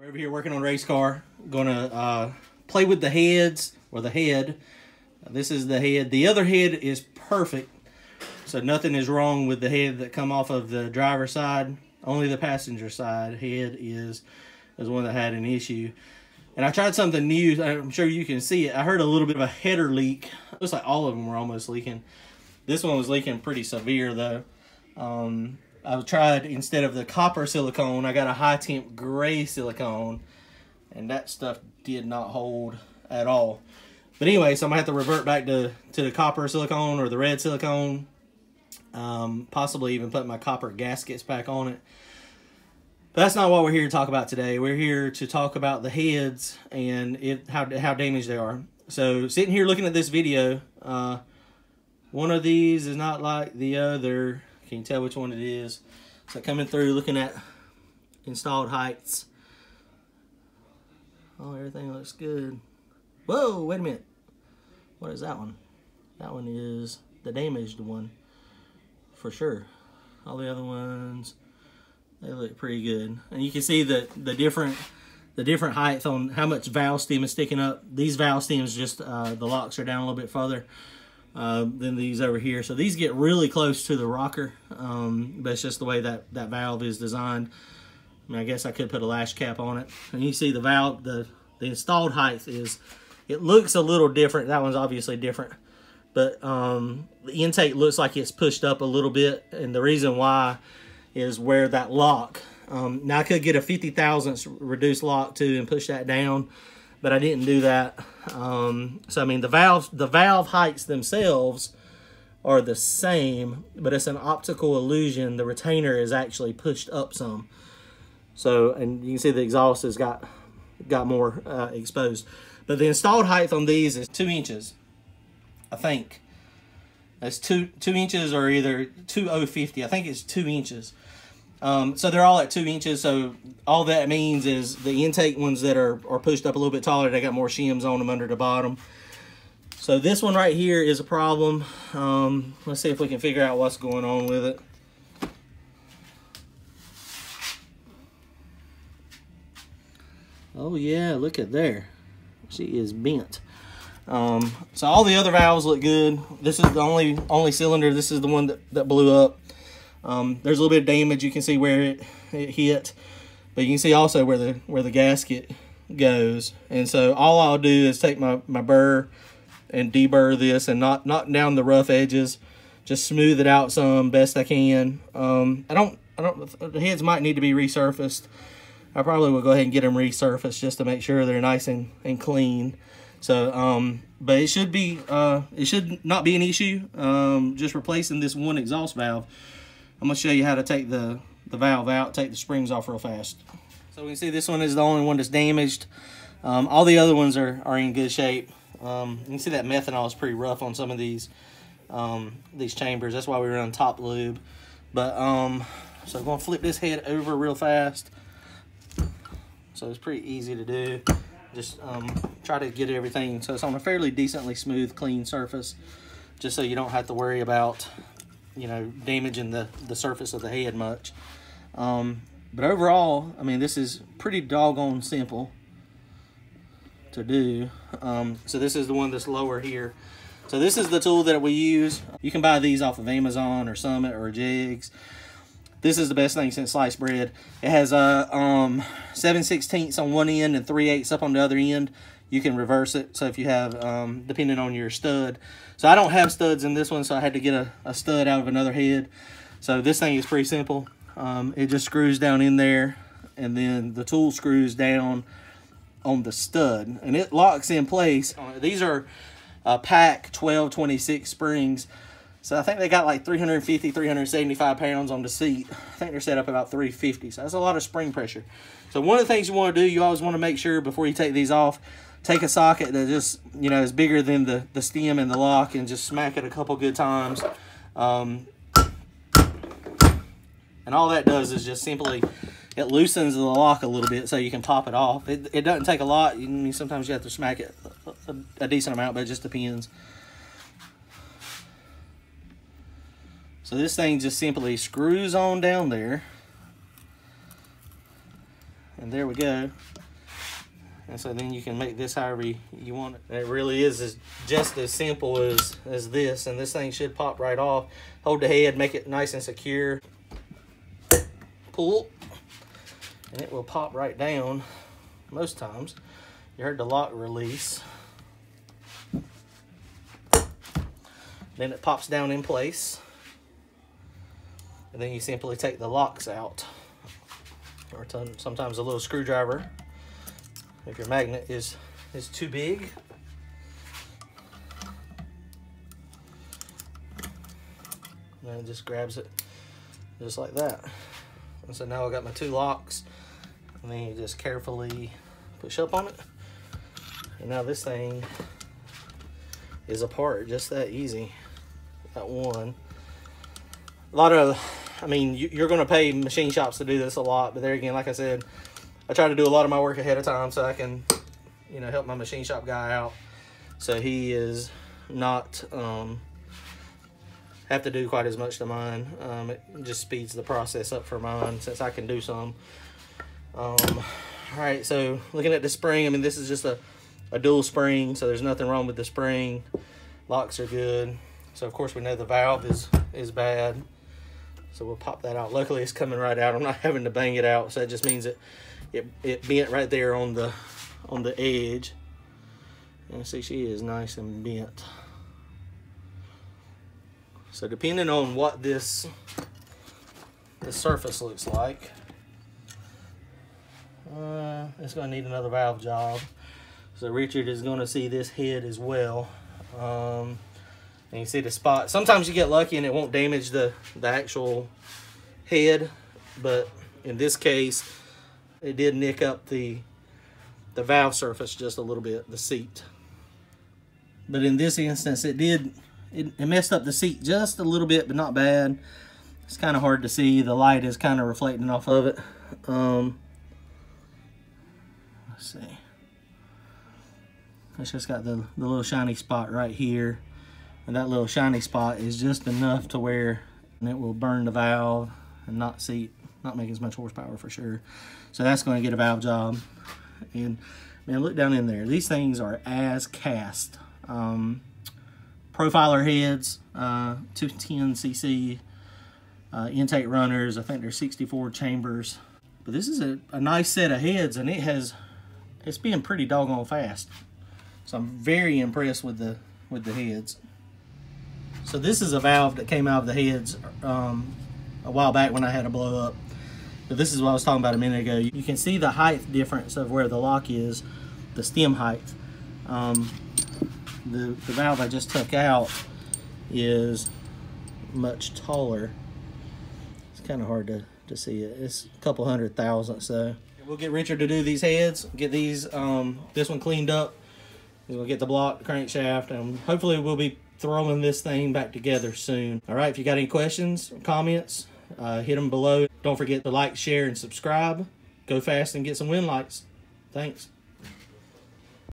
We're over here working on race car. Gonna uh, play with the heads or the head. This is the head. The other head is perfect. So nothing is wrong with the head that come off of the driver's side. Only the passenger side head is is one that had an issue. And I tried something new. I'm sure you can see it. I heard a little bit of a header leak. Looks like all of them were almost leaking. This one was leaking pretty severe though. Um, I tried instead of the copper silicone, I got a high temp gray silicone, and that stuff did not hold at all. But anyway, so I'm gonna have to revert back to to the copper silicone or the red silicone. Um, possibly even put my copper gaskets back on it. But that's not what we're here to talk about today. We're here to talk about the heads and it, how how damaged they are. So sitting here looking at this video, uh, one of these is not like the other. Can you tell which one it is? So coming through looking at installed heights. Oh, everything looks good. Whoa, wait a minute. What is that one? That one is the damaged one for sure. All the other ones, they look pretty good. And you can see the, the different the different heights on how much valve stem is sticking up. These valve stems just, uh, the locks are down a little bit further uh, than these over here. So these get really close to the rocker, um, but it's just the way that that valve is designed. I, mean, I guess I could put a lash cap on it. And you see the valve, the, the installed height is, it looks a little different. That one's obviously different. But um, the intake looks like it's pushed up a little bit. And the reason why is where that lock. Um, now I could get a 50 thousandths reduced lock too and push that down but I didn't do that. Um, so I mean the valve the valve heights themselves are the same, but it's an optical illusion. The retainer is actually pushed up some. So and you can see the exhaust has got got more uh, exposed. But the installed height on these is two inches, I think. That's two two inches or either two oh fifty. I think it's two inches. Um, so they're all at two inches. So all that means is the intake ones that are, are pushed up a little bit taller, they got more shims on them under the bottom. So this one right here is a problem. Um, let's see if we can figure out what's going on with it. Oh yeah, look at there. She is bent. Um, so all the other valves look good. This is the only only cylinder. This is the one that, that blew up. Um, there's a little bit of damage. You can see where it, it hit, but you can see also where the where the gasket goes. And so all I'll do is take my, my burr and deburr this and not knock down the rough edges. Just smooth it out some best I can. Um, I don't I don't the heads might need to be resurfaced. I probably will go ahead and get them resurfaced just to make sure they're nice and, and clean. So, um, but it should be, uh, it should not be an issue. Um, just replacing this one exhaust valve I'm gonna show you how to take the, the valve out, take the springs off real fast. So we can see this one is the only one that's damaged. Um, all the other ones are, are in good shape. Um, you can see that methanol is pretty rough on some of these um, these chambers. That's why we run top lube. But um, so I'm gonna flip this head over real fast. So it's pretty easy to do. Just um, try to get everything so it's on a fairly decently smooth, clean surface, just so you don't have to worry about you know, damaging the, the surface of the head much. Um, but overall, I mean, this is pretty doggone simple to do. Um, so this is the one that's lower here. So this is the tool that we use. You can buy these off of Amazon or Summit or Jegs. This is the best thing since sliced bread. It has a uh, um, 7 16ths on one end and 3 eighths up on the other end you can reverse it. So if you have, um, depending on your stud. So I don't have studs in this one, so I had to get a, a stud out of another head. So this thing is pretty simple. Um, it just screws down in there, and then the tool screws down on the stud, and it locks in place. These are uh, PAC 1226 springs. So I think they got like 350, 375 pounds on the seat. I think they're set up about 350. So that's a lot of spring pressure. So one of the things you want to do, you always want to make sure before you take these off, take a socket that just, you know, is bigger than the, the stem and the lock and just smack it a couple good times. Um, and all that does is just simply, it loosens the lock a little bit so you can pop it off. It, it doesn't take a lot. You, mean, sometimes you have to smack it a, a decent amount, but it just depends. So this thing just simply screws on down there. And there we go. And so then you can make this however you want it. It really is as, just as simple as, as this. And this thing should pop right off. Hold the head, make it nice and secure. Pull. And it will pop right down most times. You heard the lock release. Then it pops down in place. And then you simply take the locks out. Or sometimes a little screwdriver if your magnet is is too big. And it just grabs it just like that. And so now I got my two locks and then you just carefully push up on it. And now this thing is apart just that easy. That one. A lot of, I mean, you're going to pay machine shops to do this a lot, but there again, like I said, I try to do a lot of my work ahead of time so I can, you know, help my machine shop guy out. So he is not um, have to do quite as much to mine. Um, it just speeds the process up for mine since I can do some. Um, all right, so looking at the spring, I mean, this is just a, a dual spring, so there's nothing wrong with the spring. Locks are good. So of course we know the valve is, is bad. So we'll pop that out. Luckily it's coming right out. I'm not having to bang it out. So that just means that it, it bent right there on the on the edge. And see, she is nice and bent. So depending on what this the surface looks like, uh, it's going to need another valve job. So Richard is going to see this head as well. Um, and you see the spot. Sometimes you get lucky and it won't damage the, the actual head. But in this case, it did nick up the the valve surface just a little bit, the seat. But in this instance, it did, it, it messed up the seat just a little bit, but not bad. It's kind of hard to see. The light is kind of reflecting off of it. Um, let's see. It's just got the, the little shiny spot right here. And that little shiny spot is just enough to where and it will burn the valve and not seat not making as much horsepower for sure. So that's going to get a valve job. And man, look down in there. These things are as cast. Um, profiler heads, uh, 210cc uh, intake runners. I think they're 64 chambers. But this is a, a nice set of heads, and it has it's been pretty doggone fast. So I'm very impressed with the with the heads. So this is a valve that came out of the heads um, a while back when I had a blow up. But this is what I was talking about a minute ago. You can see the height difference of where the lock is, the stem height. Um, the, the valve I just took out is much taller. It's kind of hard to, to see it. It's a couple hundred thousand, so. We'll get Richard to do these heads, get these, um, this one cleaned up. We'll get the block, the crankshaft, and hopefully we'll be throwing this thing back together soon. All right, if you got any questions, comments, uh, hit them below. Don't forget to like, share, and subscribe. Go fast and get some win lights. Thanks.